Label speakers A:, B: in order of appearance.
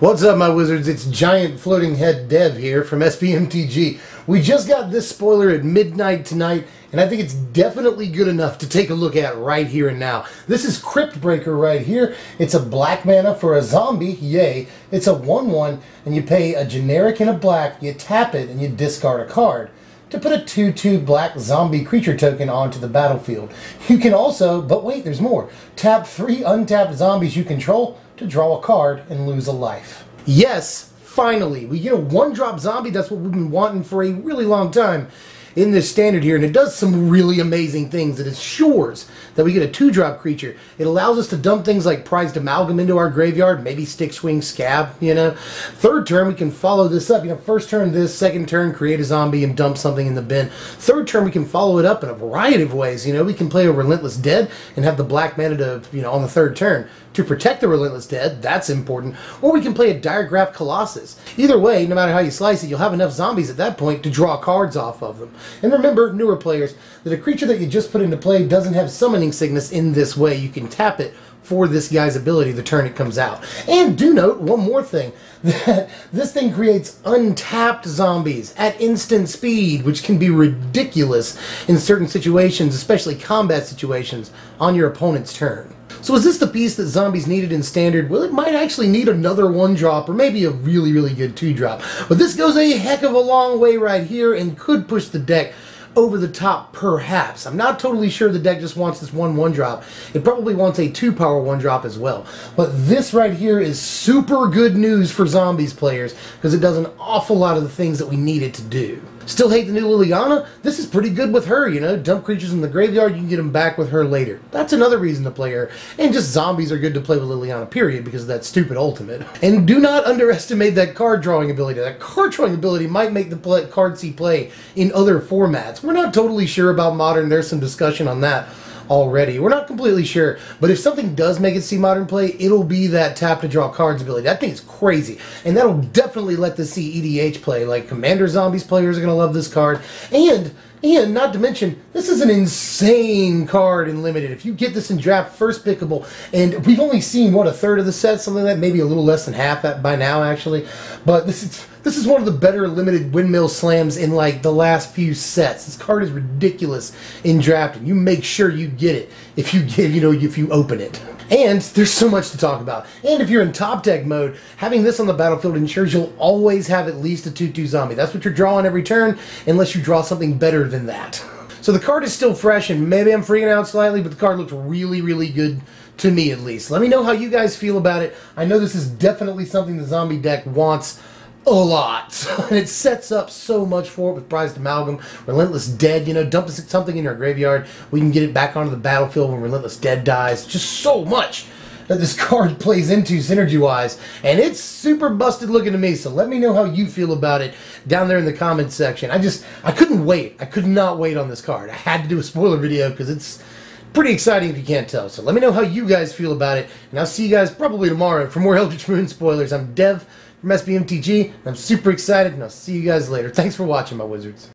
A: What's up, my wizards? It's Giant Floating Head Dev here from SBMTG. We just got this spoiler at midnight tonight, and I think it's definitely good enough to take a look at right here and now. This is Cryptbreaker right here. It's a black mana for a zombie, yay. It's a 1-1, and you pay a generic and a black, you tap it, and you discard a card to put a 2-2 black zombie creature token onto the battlefield. You can also, but wait, there's more, tap three untapped zombies you control to draw a card and lose a life. Yes, finally, we get a one-drop zombie, that's what we've been wanting for a really long time in this standard here, and it does some really amazing things. It ensures that we get a two-drop creature. It allows us to dump things like prized amalgam into our graveyard, maybe Stitchwing Skaab, you know. Third turn, we can follow this up. You know, first turn this, second turn, create a zombie and dump something in the bin. Third turn, we can follow it up in a variety of ways. You know, we can play a Relentless Dead and have the black mana to, you know, on the third turn to protect the Relentless Dead. That's important. Or we can play a Diregraf Colossus. Either way, no matter how you slice it, you'll have enough zombies at that point to draw cards off of them. And remember, newer players, that a creature that you just put into play doesn't have summoning sickness in this way. You can tap it for this guy's ability the turn it comes out. And do note one more thing that this thing creates untapped zombies at instant speed, which can be ridiculous in certain situations, especially combat situations, on your opponent's turn. So is this the piece that zombies needed in standard? Well, it might actually need another one drop or maybe a really, really good two drop. But this goes a heck of a long way right here and could push the deck over the top, perhaps. I'm not totally sure the deck just wants this one one drop. It probably wants a two power one drop as well. But this right here is super good news for zombies players because it does an awful lot of the things that we need it to do. Still hate the new Liliana? This is pretty good with her, you know. Dump creatures in the graveyard, you can get them back with her later. That's another reason to play her. And just zombies are good to play with Liliana, period, because of that stupid ultimate. And do not underestimate that card drawing ability. That card drawing ability might make the play, see play in other formats. We're not totally sure about Modern. There's some discussion on that already. We're not completely sure, but if something does make it see modern play, it'll be that tap to draw cards ability. That thing's crazy, and that'll definitely let this see EDH play. Like Commander Zombies players are gonna love this card, and and not to mention, this is an insane card in limited. If you get this in draft, first pickable, and we've only seen what a third of the set, something like that, maybe a little less than half by now actually. But this is this is one of the better limited windmill slams in like the last few sets. This card is ridiculous in drafting. You make sure you get it if you get you know if you open it. And there's so much to talk about. And if you're in top deck mode, having this on the battlefield ensures you'll always have at least a 2-2 zombie. That's what you're drawing every turn, unless you draw something better than that. So the card is still fresh, and maybe I'm freaking out slightly, but the card looks really, really good to me at least. Let me know how you guys feel about it. I know this is definitely something the zombie deck wants a lot. it sets up so much for it with Prized Amalgam, Relentless Dead, you know, dump something in our graveyard. We can get it back onto the battlefield when Relentless Dead dies. Just so much that this card plays into synergy-wise. And it's super busted looking to me, so let me know how you feel about it down there in the comments section. I just, I couldn't wait. I could not wait on this card. I had to do a spoiler video because it's pretty exciting if you can't tell. So let me know how you guys feel about it, and I'll see you guys probably tomorrow for more Eldritch Moon spoilers. I'm Dev from SBMTG, and I'm super excited, and I'll see you guys later. Thanks for watching, my wizards.